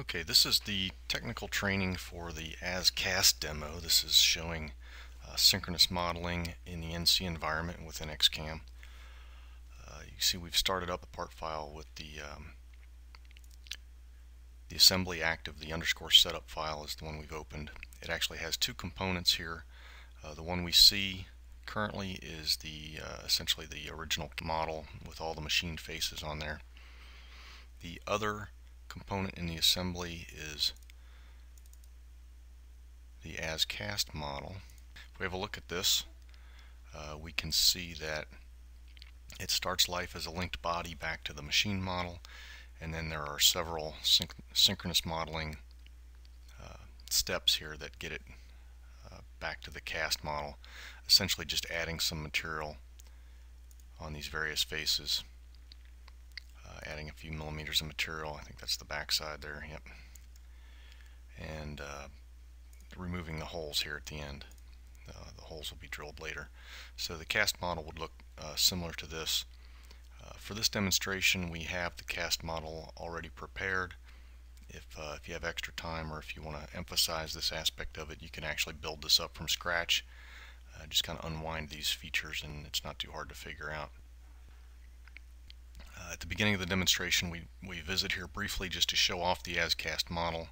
Okay, this is the technical training for the ASCAST demo. This is showing uh, synchronous modeling in the NC environment within NX CAM. Uh, you see we've started up a part file with the um, the assembly active, the underscore setup file is the one we've opened. It actually has two components here. Uh, the one we see currently is the uh, essentially the original model with all the machine faces on there. The other component in the assembly is the as cast model. If we have a look at this, uh, we can see that it starts life as a linked body back to the machine model, and then there are several synch synchronous modeling uh, steps here that get it uh, back to the cast model, essentially just adding some material on these various faces adding a few millimeters of material. I think that's the back side there. Yep. And uh, removing the holes here at the end. Uh, the holes will be drilled later. So the cast model would look uh, similar to this. Uh, for this demonstration we have the cast model already prepared. If, uh, if you have extra time or if you want to emphasize this aspect of it you can actually build this up from scratch. Uh, just kind of unwind these features and it's not too hard to figure out. Uh, at the beginning of the demonstration we, we visit here briefly just to show off the ASCAST model.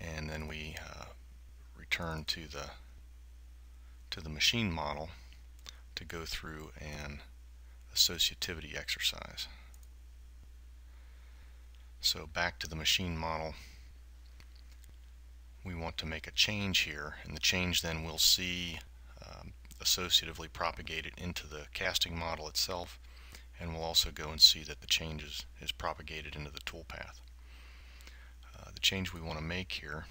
And then we uh, return to the to the machine model to go through an associativity exercise. So back to the machine model. We want to make a change here and the change then we'll see um, associatively propagated into the casting model itself and we'll also go and see that the change is, is propagated into the toolpath. Uh, the change we want to make here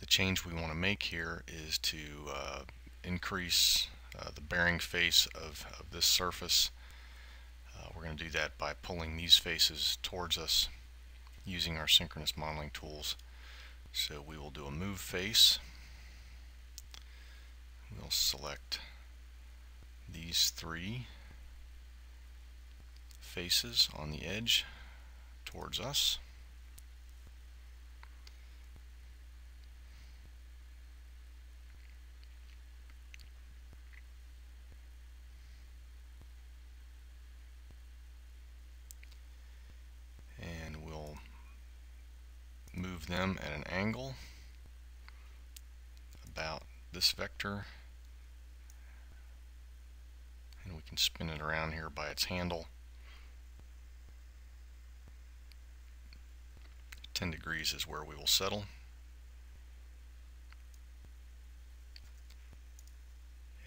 the change we want to make here is to uh, increase uh, the bearing face of, of this surface. Uh, we're going to do that by pulling these faces towards us using our synchronous modeling tools. So we will do a move face we'll select these three faces on the edge towards us. And we'll move them at an angle about this vector and we can spin it around here by its handle. 10 degrees is where we will settle.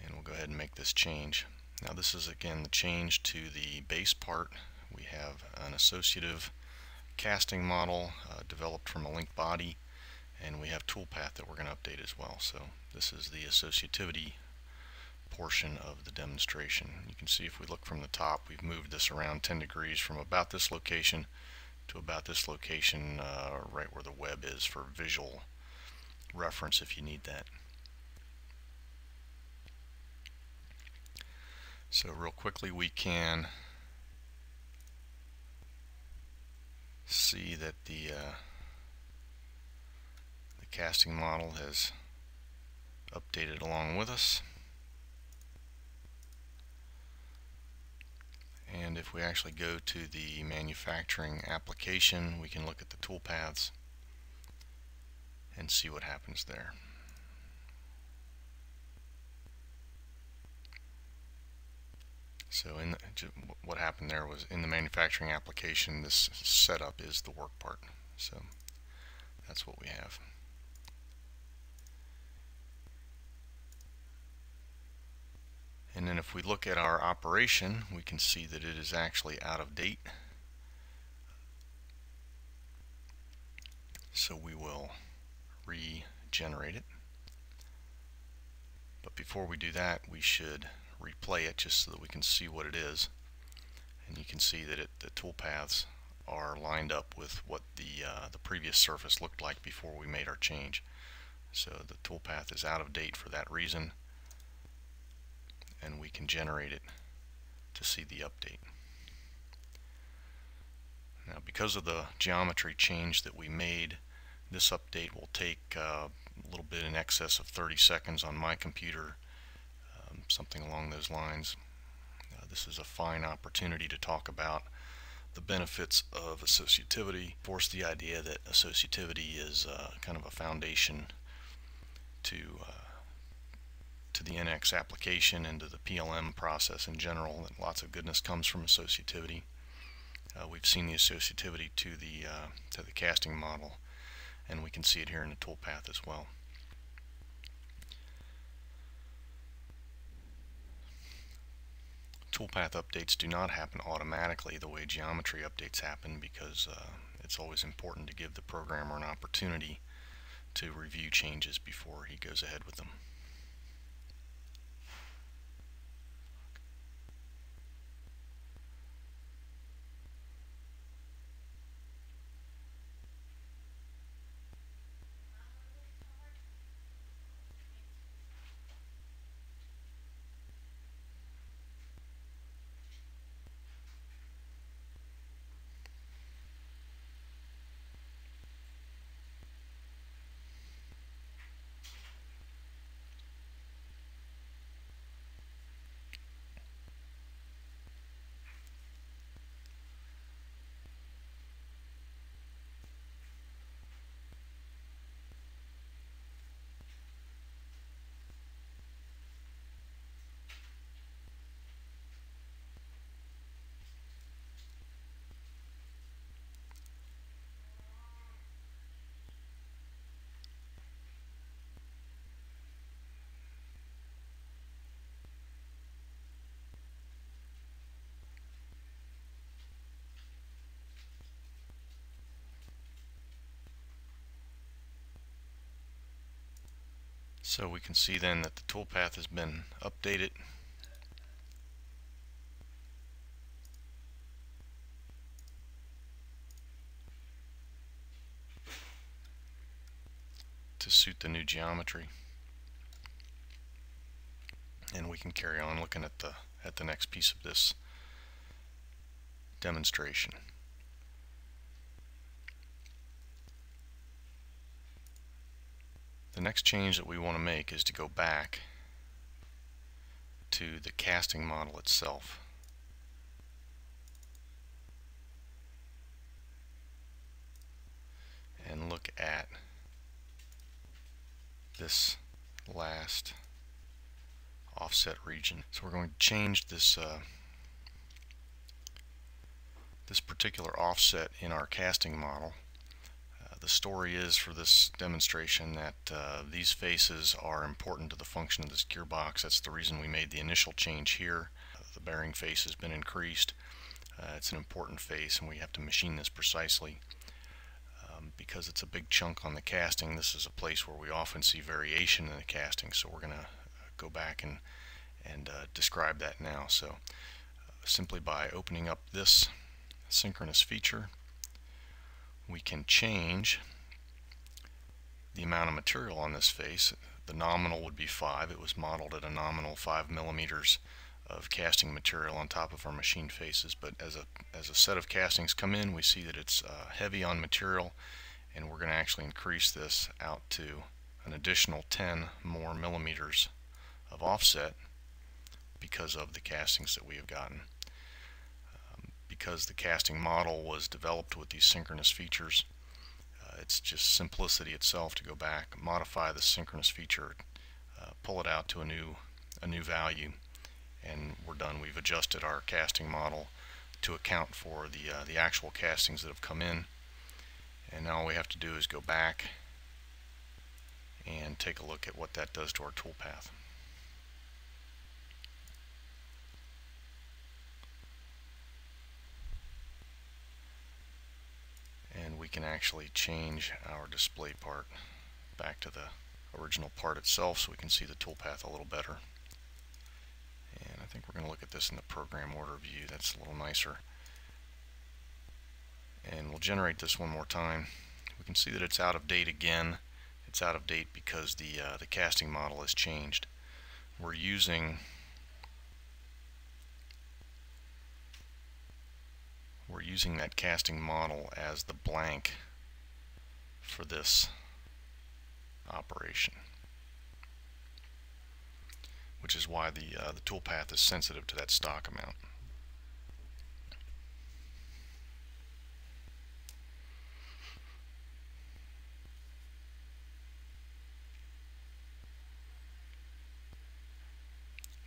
And we'll go ahead and make this change. Now this is again the change to the base part. We have an associative casting model uh, developed from a linked body and we have toolpath that we're going to update as well. So this is the associativity portion of the demonstration. You can see if we look from the top, we've moved this around 10 degrees from about this location to about this location uh, right where the web is for visual reference if you need that. So real quickly we can see that the uh, the casting model has updated along with us. And if we actually go to the manufacturing application we can look at the toolpaths and see what happens there. So in the, what happened there was in the manufacturing application this setup is the work part. So that's what we have. And then if we look at our operation, we can see that it is actually out of date. So we will regenerate it. But before we do that, we should replay it just so that we can see what it is. And you can see that it, the toolpaths are lined up with what the, uh, the previous surface looked like before we made our change. So the toolpath is out of date for that reason and we can generate it to see the update. Now because of the geometry change that we made, this update will take uh, a little bit in excess of 30 seconds on my computer, um, something along those lines. Uh, this is a fine opportunity to talk about the benefits of associativity. Force the idea that associativity is uh, kind of a foundation to uh, to the NX application and to the PLM process in general. And lots of goodness comes from associativity. Uh, we've seen the associativity to the uh, to the casting model, and we can see it here in the toolpath as well. Toolpath updates do not happen automatically the way geometry updates happen because uh, it's always important to give the programmer an opportunity to review changes before he goes ahead with them. So we can see then that the toolpath has been updated. to suit the new geometry and we can carry on looking at the at the next piece of this demonstration. The next change that we want to make is to go back to the casting model itself. and look at this last offset region. So we're going to change this uh, this particular offset in our casting model the story is for this demonstration that uh, these faces are important to the function of this gearbox. That's the reason we made the initial change here. Uh, the bearing face has been increased. Uh, it's an important face and we have to machine this precisely. Um, because it's a big chunk on the casting, this is a place where we often see variation in the casting. So we're going to uh, go back and, and uh, describe that now. So uh, simply by opening up this synchronous feature, we can change the amount of material on this face. The nominal would be 5. It was modeled at a nominal 5 millimeters of casting material on top of our machine faces but as a as a set of castings come in we see that it's uh, heavy on material and we're going to actually increase this out to an additional 10 more millimeters of offset because of the castings that we have gotten because the casting model was developed with these synchronous features. Uh, it's just simplicity itself to go back, modify the synchronous feature, uh, pull it out to a new a new value, and we're done. We've adjusted our casting model to account for the uh, the actual castings that have come in, and now all we have to do is go back and take a look at what that does to our toolpath. Can actually change our display part back to the original part itself so we can see the toolpath a little better. And I think we're going to look at this in the program order view. That's a little nicer. And we'll generate this one more time. We can see that it's out of date again. It's out of date because the uh, the casting model has changed. We're using we're using that casting model as the blank for this operation which is why the, uh, the toolpath is sensitive to that stock amount.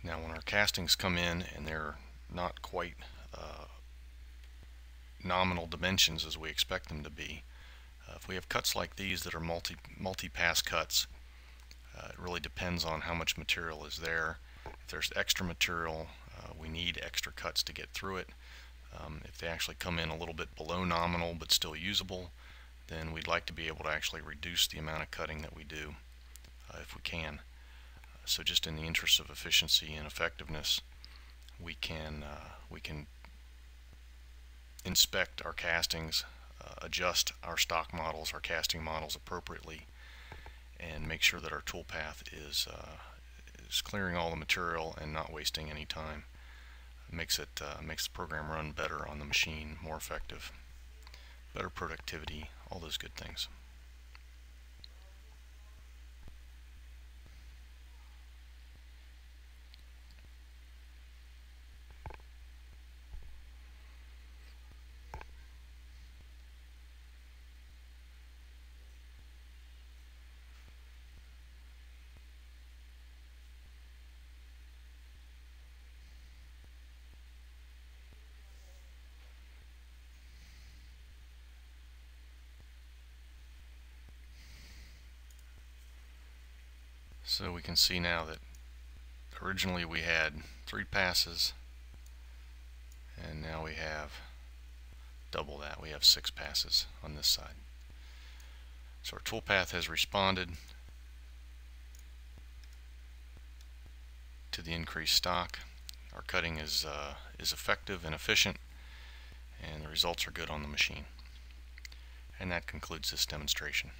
Now when our castings come in and they're not quite uh, nominal dimensions as we expect them to be, uh, if we have cuts like these that are multi multi-pass cuts, uh, it really depends on how much material is there. If there's extra material, uh, we need extra cuts to get through it. Um, if they actually come in a little bit below nominal but still usable, then we'd like to be able to actually reduce the amount of cutting that we do uh, if we can. So just in the interest of efficiency and effectiveness, we can uh, we can inspect our castings, uh, adjust our stock models, our casting models appropriately, and make sure that our toolpath is uh, is clearing all the material and not wasting any time. It makes it uh, makes the program run better on the machine, more effective, better productivity, all those good things. So we can see now that originally we had three passes and now we have double that. We have six passes on this side. So our toolpath has responded to the increased stock. Our cutting is, uh, is effective and efficient and the results are good on the machine. And that concludes this demonstration.